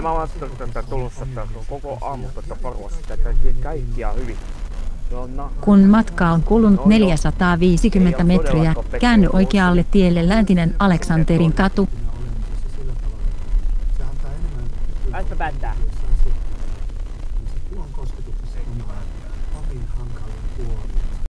Olen mä vasta tätä tulossa täältä koko aamu tätä porvasta, että kaikkia hyvin. Kun matka on kulunut 450 metriä, käänny oikealle tielle läntinen Aleksanterin katu. Päästä päättää. Tuon kosketuksessa on omiin hankalin puoli.